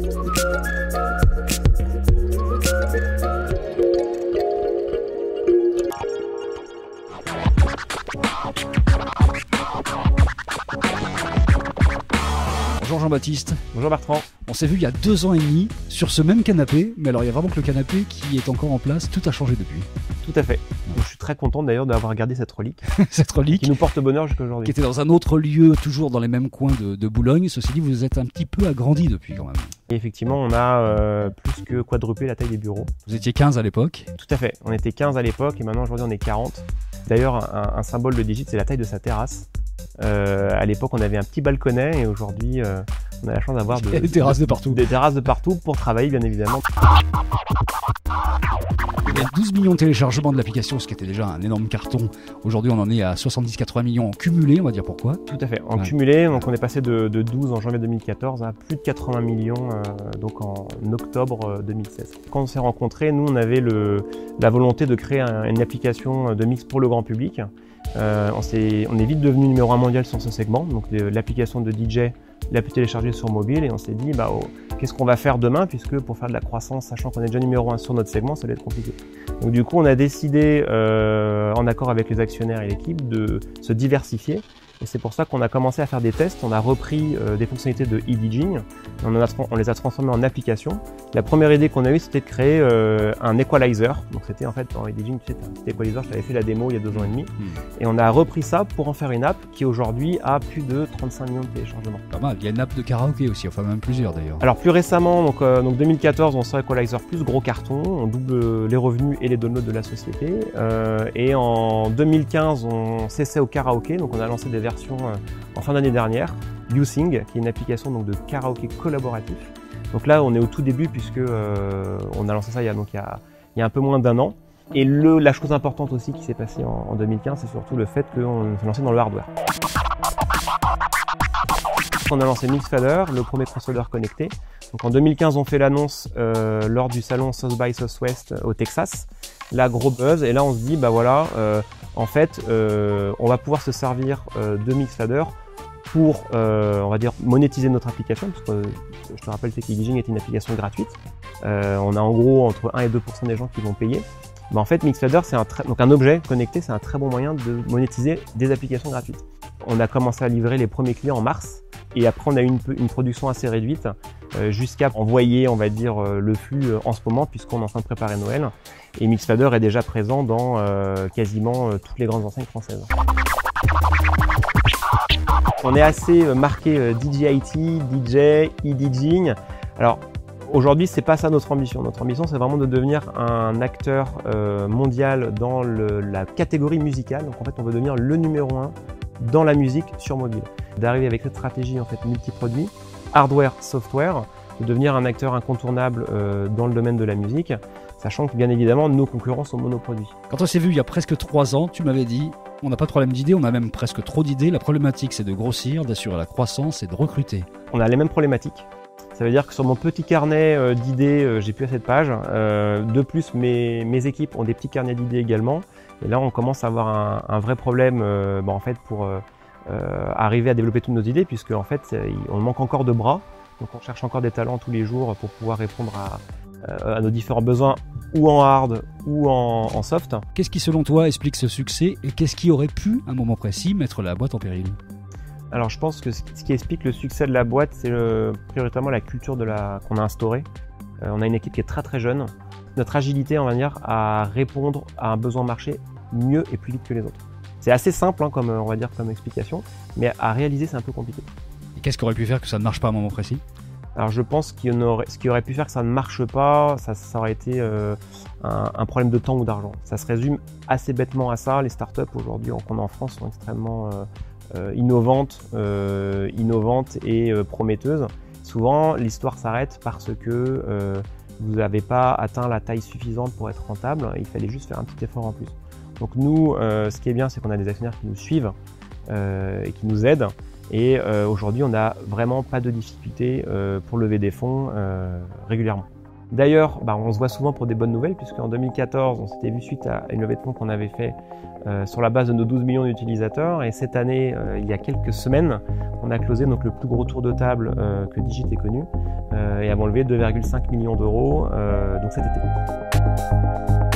Bonjour Jean-Baptiste. Bonjour Bertrand. On s'est vu il y a deux ans et demi sur ce même canapé, mais alors il y a vraiment que le canapé qui est encore en place, tout a changé depuis. Tout à fait. Donc, je suis très content d'ailleurs d'avoir gardé cette relique Cette relique qui nous porte bonheur jusqu'à qui aujourd'hui. était dans un autre lieu, toujours dans les mêmes coins de, de Boulogne. Ceci dit, vous êtes un petit peu agrandi depuis quand même. Et effectivement, on a euh, plus que quadruplé la taille des bureaux. Vous étiez 15 à l'époque. Tout à fait. On était 15 à l'époque et maintenant aujourd'hui on est 40. D'ailleurs, un, un symbole de Digit, c'est la taille de sa terrasse. Euh, à l'époque, on avait un petit balconnet et aujourd'hui, euh, on a la chance d'avoir de, des terrasses de partout. des terrasses de partout pour travailler, bien évidemment. Il y a 12 millions de téléchargements de l'application, ce qui était déjà un énorme carton. Aujourd'hui, on en est à 70-80 millions en cumulé, on va dire pourquoi. Tout à fait. En Ouais. cumulé, donc on est passé de, de 12 en janvier 2014 à plus de 80 millions euh, donc en octobre euh, 2016. Quand on s'est rencontrés, nous on avait le, la volonté de créer un- une application de mix pour le grand public. Euh, on, s'est- on est vite devenu numéro un mondial sur ce segment, donc l'application de DJ l'a pu télécharger sur mobile et on s'est dit bah, oh, qu'est-ce qu'on va faire demain puisque pour faire de la croissance, sachant qu'on est déjà numéro un sur notre segment, ça va être compliqué. Donc du coup, on a décidé, euh, en accord avec les actionnaires et l'équipe, de se diversifier. Et c'est pour ça qu'on a commencé à faire des tests. On a repris euh, des fonctionnalités de e-DJing. On, a on les a transformées en applications. La première idée qu'on a eue, c'était de créer euh, un equalizer. Donc c'était en fait dans e-DJing, tu sais, un petit equalizer. Je t'avais fait la démo il y a deux ans et demi. Et on a repris ça pour en faire une app qui aujourd'hui a plus de 35 millions de téléchargements. Pas mal. Il y a une app de karaoké aussi, enfin même plusieurs d'ailleurs. Alors plus récemment, donc, euh, donc 2014, on sort Equalizer Plus, gros carton, on double les revenus et les downloads de la société. Euh, et en 2015, on s'essaie au karaoké, donc on a lancé des versions euh, en fin d'année dernière. YouSing, qui est une application donc, de karaoké collaboratif. Donc là, on est au tout début puisque euh, on a lancé ça il y a, donc, il y un peu moins d'un an. Et la chose importante aussi qui s'est passée en, en 2015, c'est surtout le fait qu'on s'est lancé dans le hardware. On a lancé Mixfader, le premier crossover connecté. Donc en 2015, on fait l'annonce euh, lors du salon South by Southwest au Texas. Là, gros buzz. Et là, on se dit, bah voilà, euh, en fait, euh, on va pouvoir se servir euh, de Mixfader pour, euh, on va dire, monétiser notre application. Parce que euh, je te rappelle, que est une application gratuite. Euh, on a en gros entre 1 et 2% des gens qui vont payer. Bah, en fait, Mixfader, c'est un, donc un objet connecté, c'est un très bon moyen de monétiser des applications gratuites. On a commencé à livrer les premiers clients en mars. Et après, on a eu une, production assez réduite jusqu'à envoyer, on va dire, le flux en ce moment, puisqu'on est en train de préparer Noël. Et Mixfader est déjà présent dans quasiment toutes les grandes enseignes françaises. On est assez euh, marqué euh, DJIT, DJ, e-DJing. Alors, aujourd'hui, c'est pas ça notre ambition. Notre ambition, c'est vraiment de devenir un acteur euh, mondial dans la catégorie musicale. Donc, en fait, on veut devenir le numéro un dans la musique sur mobile. D'arriver avec cette stratégie en fait multi-produit, hardware, software, de devenir un acteur incontournable euh, dans le domaine de la musique, sachant que bien évidemment nos concurrents sont monoproduits. Quand on s'est vu il y a presque 3 ans, tu m'avais dit on n'a pas de problème d'idées, on a même presque trop d'idées. La problématique, c'est de grossir, d'assurer la croissance et de recruter. On a les mêmes problématiques. Ça veut dire que sur mon petit carnet euh, d'idées, euh, j'ai plus assez de pages. De plus, mes, mes équipes ont des petits carnets d'idées également. Et là, on commence à avoir un, un vrai problème euh, bah, en fait, pour euh, arriver à développer toutes nos idées, puisque en fait, on manque encore de bras. Donc, on cherche encore des talents tous les jours pour pouvoir répondre à, euh, à nos différents besoins, ou en hard ou en, en soft. Qu'est-ce qui, selon toi, explique ce succès et qu'est-ce qui aurait pu, à un moment précis, mettre la boîte en péril? Alors je pense que ce qui explique le succès de la boîte, c'est prioritairement la culture de la qu'on a instaurée. Euh, on a une équipe qui est très très jeune. Notre agilité, on va dire, à répondre à un besoin marché mieux et plus vite que les autres. C'est assez simple, hein, comme on va dire, comme explication, mais à réaliser, c'est un peu compliqué. Qu'est-ce qui aurait pu faire que ça ne marche pas à un moment précis? Alors je pense qu'il y aurait, ce qui aurait pu faire que ça ne marche pas, ça, aurait été euh, un, problème de temps ou d'argent. Ça se résume assez bêtement à ça. Les startups aujourd'hui qu'on a en France sont extrêmement euh, euh, innovantes, innovantes et prometteuses. Souvent, l'histoire s'arrête parce que vous n'avez pas atteint la taille suffisante pour être rentable. Il fallait juste faire un petit effort en plus. Donc nous, ce qui est bien, c'est qu'on a des actionnaires qui nous suivent et qui nous aident. Et euh, aujourd'hui, on n'a vraiment pas de difficulté euh, pour lever des fonds euh, régulièrement. D'ailleurs, bah, on se voit souvent pour des bonnes nouvelles, puisqu'en 2014, on s'était vu suite à une levée de fonds qu'on avait fait euh, sur la base de nos 12 millions d'utilisateurs. Et cette année, il y a quelques semaines, on a closé donc, le plus gros tour de table que Digit ait connu, et avons levé 2,5 millions d'euros cet été.